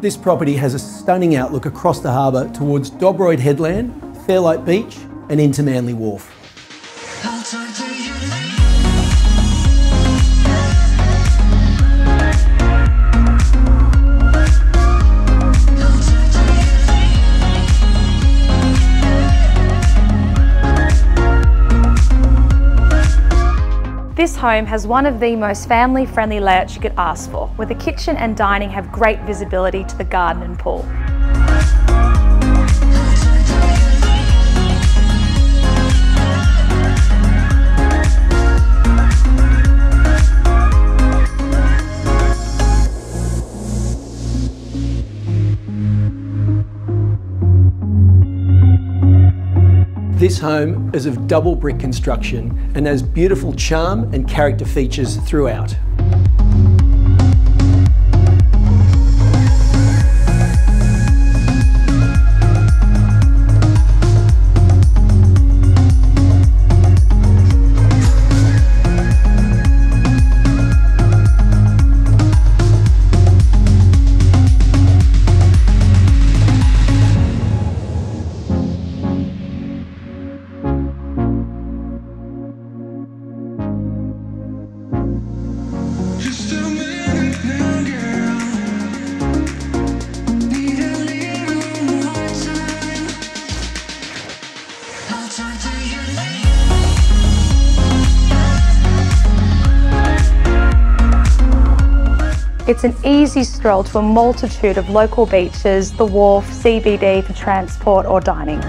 This property has a stunning outlook across the harbour towards Dobroyd Headland, Fairlight Beach and into Manly Wharf. This home has one of the most family-friendly layouts you could ask for, where the kitchen and dining have great visibility to the garden and pool. This home is of double brick construction and has beautiful charm and character features throughout. It's an easy stroll to a multitude of local beaches, the wharf, CBD for transport or dining.